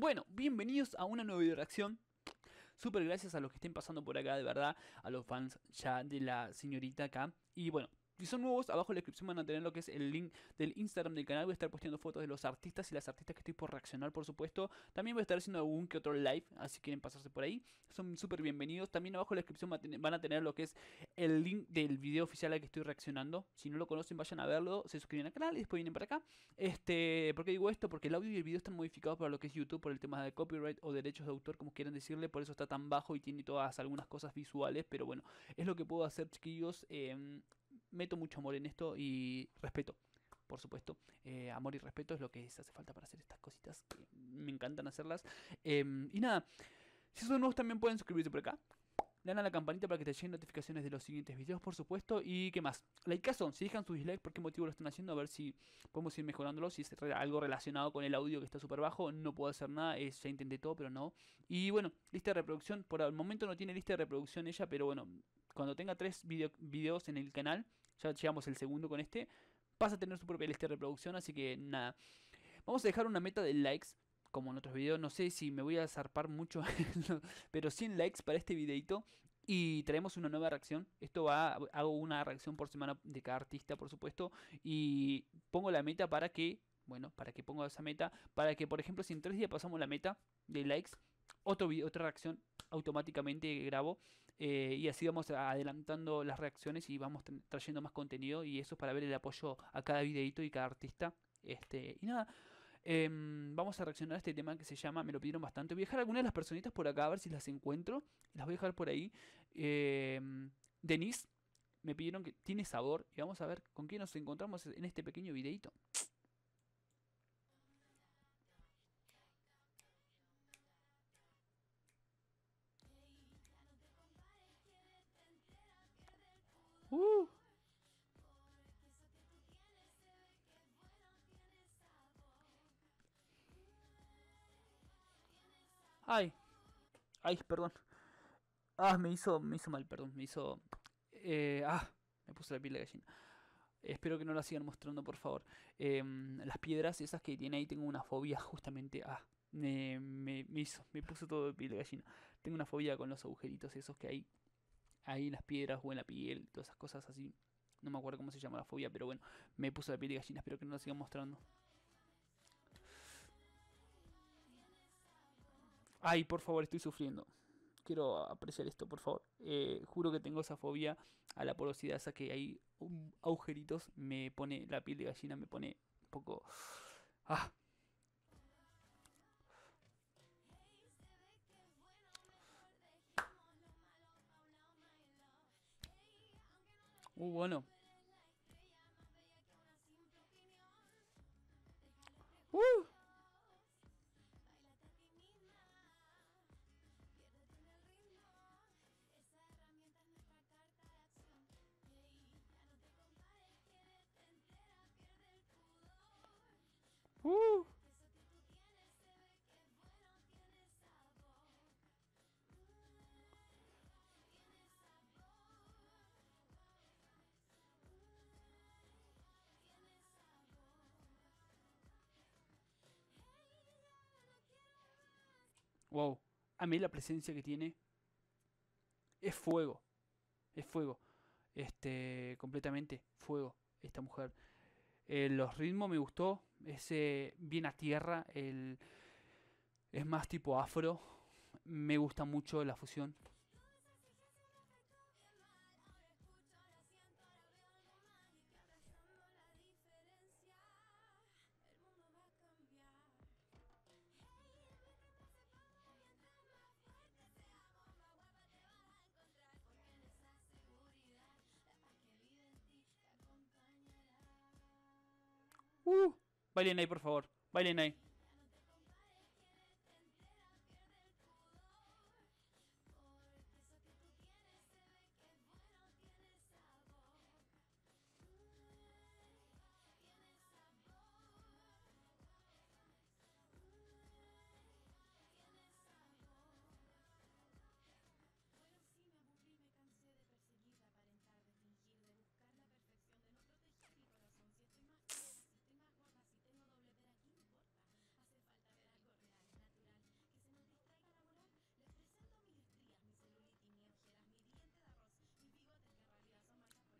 Bueno, bienvenidos a una nueva video reacción. Super gracias a los que estén pasando por acá, de verdad, a los fans ya de la señorita acá. Y bueno, si son nuevos, abajo en la descripción van a tener lo que es el link del Instagram del canal. Voy a estar posteando fotos de los artistas y las artistas que estoy por reaccionar, por supuesto. También voy a estar haciendo algún que otro live, así quieren pasarse por ahí. Son súper bienvenidos. También abajo en la descripción van a tener lo que es el link del video oficial al que estoy reaccionando. Si no lo conocen, vayan a verlo, se suscriben al canal y después vienen para acá. Este, ¿Por qué digo esto? Porque el audio y el video están modificados para lo que es YouTube, por el tema de copyright o derechos de autor, como quieran decirle. Por eso está tan bajo y tiene todas algunas cosas visuales. Pero bueno, es lo que puedo hacer, chiquillos. Eh, meto mucho amor en esto y respeto, por supuesto. Eh, amor y respeto es lo que hace falta para hacer estas cositas. me encantan hacerlas. Em, y nada, si son nuevos también pueden suscribirse por acá. Le dan a la campanita para que te lleguen notificaciones de los siguientes videos, por supuesto. Y qué más. Likeazo, si dejan su dislike, por qué motivo lo están haciendo, a ver si podemos ir mejorándolo. Si es algo relacionado con el audio que está súper bajo, no puedo hacer nada. Es, ya intenté todo, pero no. Y bueno, lista de reproducción. Por el momento no tiene lista de reproducción ella, pero bueno, cuando tenga tres videos en el canal, ya llegamos el segundo con este, vas a tener su propia lista de reproducción, así que nada. Vamos a dejar una meta de likes, como en otros videos, no sé si me voy a zarpar mucho, pero 100 likes para este videito. Y traemos una nueva reacción. Esto va, hago una reacción por semana de cada artista, por supuesto. Y pongo la meta para que, bueno, para que ponga esa meta. Para que, por ejemplo, si en tres días pasamos la meta de likes, otro video, otra reacción automáticamente grabo eh, y así vamos adelantando las reacciones y vamos trayendo más contenido y eso es para ver el apoyo a cada videito y cada artista este y nada em, vamos a reaccionar a este tema que se llama me lo pidieron bastante voy a dejar algunas de las personitas por acá a ver si las encuentro las voy a dejar por ahí eh, Denise me pidieron que tiene sabor y vamos a ver con quién nos encontramos en este pequeño videito Ay. Ay, perdón. Ah, me hizo, me hizo mal, perdón. Me hizo... Eh, ah, me puse la piel de gallina. Espero que no la sigan mostrando, por favor. Em, las piedras esas que tiene ahí, tengo una fobia justamente. Ah, me, me, me hizo, me puso todo de piel de gallina. Tengo una fobia con los agujeritos esos que hay ahí en las piedras o en la piel, todas esas cosas así. No me acuerdo cómo se llama la fobia, pero bueno, me puso la piel de gallina, espero que no la sigan mostrando. Ay, por favor, estoy sufriendo. Quiero apreciar esto, por favor. Eh, juro que tengo esa fobia a la porosidad, esa que hay agujeritos, me pone la piel de gallina, me pone un poco... Ah, Uh, bueno. Wow. A mí la presencia que tiene es fuego. Es fuego. Este, completamente fuego. Esta mujer. Eh, los ritmos me gustó. Ese bien a tierra. El, es más tipo afro. Me gusta mucho la fusión. Uh, bailen ahí, por favor. Bailen ahí.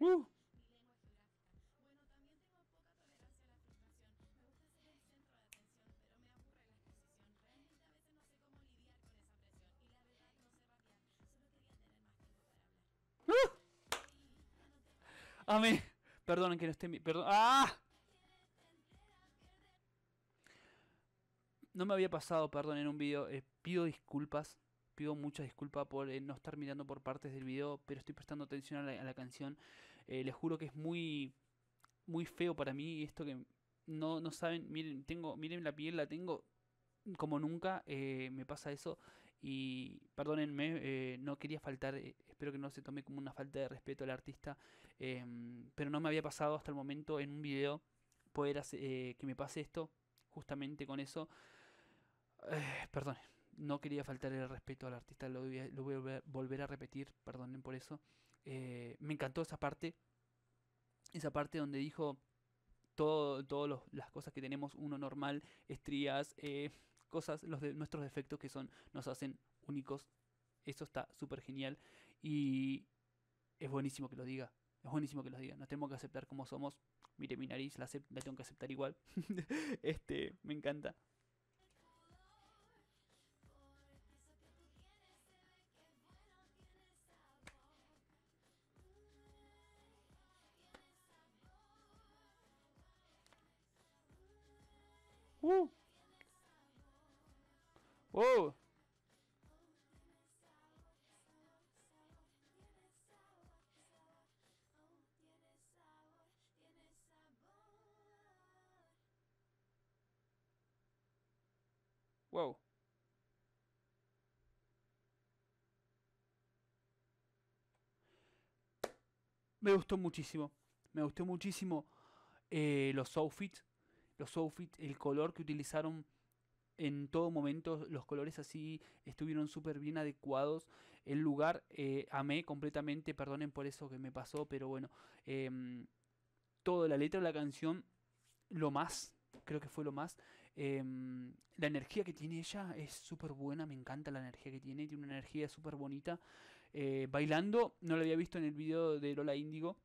Uh. Perdonen que no esté... mi- Perdón. ¡Ah! No me había pasado, perdón, en un video. eh, pido disculpas. Pido muchas disculpas por eh, no estar mirando por partes del video, pero estoy prestando atención a la, a la canción. Eh, les juro que es muy, muy feo para mí esto que no, no saben. Miren, tengo, miren la piel, la tengo como nunca. eh, me pasa eso. Y perdónenme, eh, no quería faltar. eh, espero que no se tome como una falta de respeto al artista. em, pero no me había pasado hasta el momento en un video poder hacer, eh, que me pase esto. Justamente con eso. Eh, perdón, no quería faltar el respeto al artista, lo voy a, lo voy a volver, a repetir, perdonen por eso. Eh, me encantó esa parte, esa parte donde dijo todas las cosas que tenemos uno normal, estrías, eh, cosas, los de nuestros defectos que son, nos hacen únicos. Eso está súper genial y es buenísimo que lo diga. Es buenísimo que lo diga. Nos tenemos que aceptar como somos. Mire mi nariz, la, la tengo que aceptar igual. este, me encanta. Uh. Oh. Wow. Me gustó muchísimo. Me gustó muchísimo eh, los outfits. Los outfits, el color que utilizaron en todo momento. Los colores así estuvieron súper bien adecuados. El lugar eh, amé completamente. Perdonen por eso que me pasó, pero bueno. em, toda la letra de la canción, lo más. Creo que fue lo más. Em, la energía que tiene ella es súper buena, me encanta la energía que tiene, tiene una energía súper bonita. Eh, bailando, no lo había visto en el video de Lola Índigo,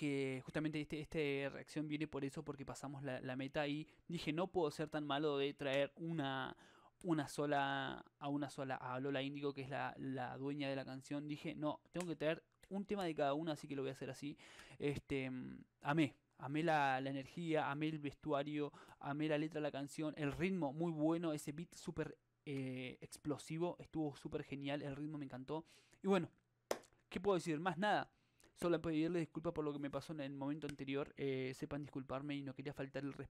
que justamente este, este reacción viene por eso, porque pasamos la, meta y dije, no puedo ser tan malo de traer una, una sola, a una sola, a Lola Índigo, que es la, la dueña de la canción. Dije, no, tengo que traer un tema de cada una, así que lo voy a hacer así. Este, amé, amé la, la energía, amé el vestuario, amé la letra de la canción, el ritmo muy bueno, ese beat súper eh, explosivo, estuvo súper genial, el ritmo me encantó. Y bueno, ¿qué puedo decir? Más nada. Solo pedirle disculpas por lo que me pasó en el momento anterior. eh, sepan disculparme y no quería faltar el respeto